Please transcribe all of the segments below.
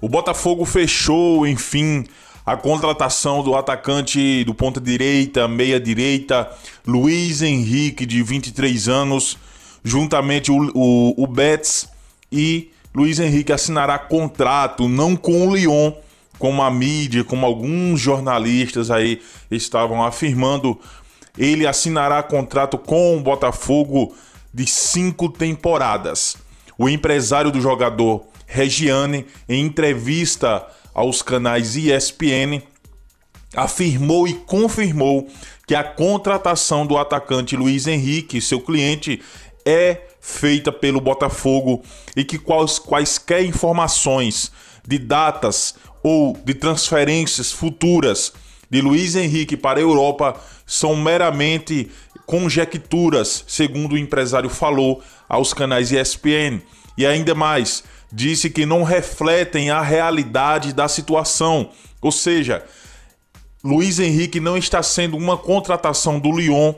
O Botafogo fechou, enfim, a contratação do atacante do ponta direita, meia direita, Luiz Henrique, de 23 anos, juntamente o, o, o Betts e Luiz Henrique assinará contrato não com o Lyon, como a mídia, como alguns jornalistas aí estavam afirmando, ele assinará contrato com o Botafogo de cinco temporadas. O empresário do jogador Regiane, em entrevista aos canais ESPN, afirmou e confirmou que a contratação do atacante Luiz Henrique, seu cliente, é feita pelo Botafogo e que quais, quaisquer informações de datas ou de transferências futuras de Luiz Henrique para a Europa são meramente conjecturas, segundo o empresário falou aos canais ESPN. E ainda mais, disse que não refletem a realidade da situação. Ou seja, Luiz Henrique não está sendo uma contratação do Lyon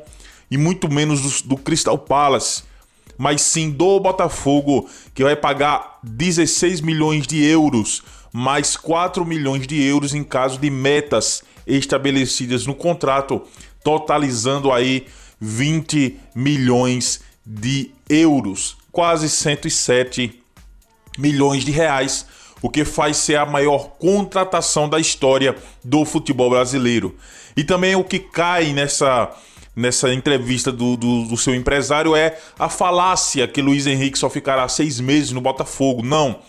e muito menos do, do Crystal Palace, mas sim do Botafogo, que vai pagar 16 milhões de euros, mais 4 milhões de euros em caso de metas estabelecidas no contrato, totalizando aí 20 milhões de euros, quase 107 milhões de reais, o que faz ser a maior contratação da história do futebol brasileiro. E também o que cai nessa, nessa entrevista do, do, do seu empresário é a falácia que Luiz Henrique só ficará seis meses no Botafogo. Não.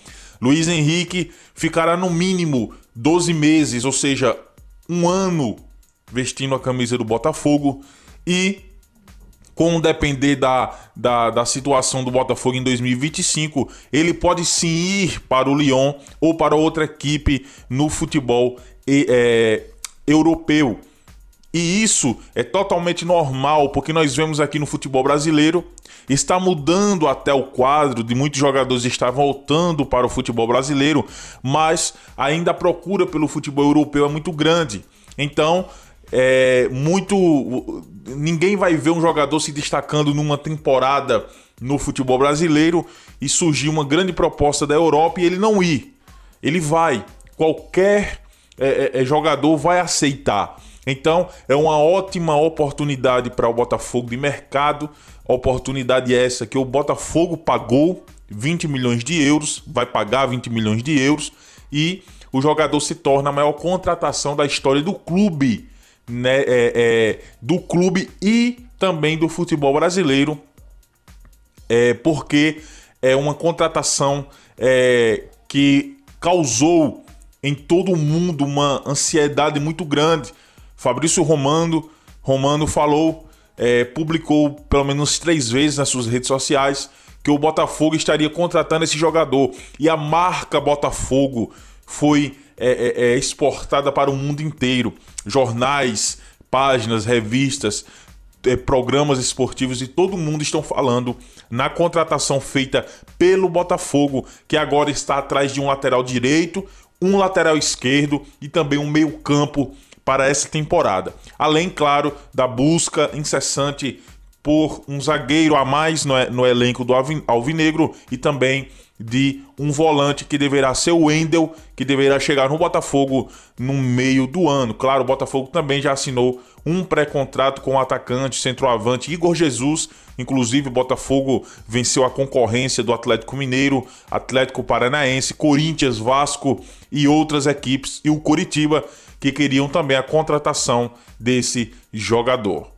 Luiz Henrique ficará no mínimo 12 meses, ou seja, um ano vestindo a camisa do Botafogo e com depender da, da, da situação do Botafogo em 2025, ele pode sim ir para o Lyon ou para outra equipe no futebol é, europeu. E isso é totalmente normal, porque nós vemos aqui no futebol brasileiro, está mudando até o quadro de muitos jogadores estar voltando para o futebol brasileiro, mas ainda a procura pelo futebol europeu é muito grande. Então, é muito. Ninguém vai ver um jogador se destacando numa temporada no futebol brasileiro e surgir uma grande proposta da Europa e ele não ir. Ele vai. Qualquer é, é, é jogador vai aceitar. Então é uma ótima oportunidade para o Botafogo de mercado. Oportunidade essa que o Botafogo pagou 20 milhões de euros, vai pagar 20 milhões de euros e o jogador se torna a maior contratação da história do clube né, é, é, do clube e também do futebol brasileiro, é, porque é uma contratação é, que causou em todo mundo uma ansiedade muito grande. Fabrício Romano, Romano falou, é, publicou pelo menos três vezes nas suas redes sociais que o Botafogo estaria contratando esse jogador e a marca Botafogo foi é, é, é exportada para o mundo inteiro. Jornais, páginas, revistas, é, programas esportivos e todo mundo estão falando na contratação feita pelo Botafogo, que agora está atrás de um lateral direito, um lateral esquerdo e também um meio-campo para essa temporada. Além, claro, da busca incessante por um zagueiro a mais no, no elenco do Alvinegro e também de um volante que deverá ser o Wendel, que deverá chegar no Botafogo no meio do ano. Claro, o Botafogo também já assinou um pré-contrato com o atacante centroavante Igor Jesus. Inclusive, o Botafogo venceu a concorrência do Atlético Mineiro, Atlético Paranaense, Corinthians, Vasco e outras equipes, e o Coritiba, que queriam também a contratação desse jogador.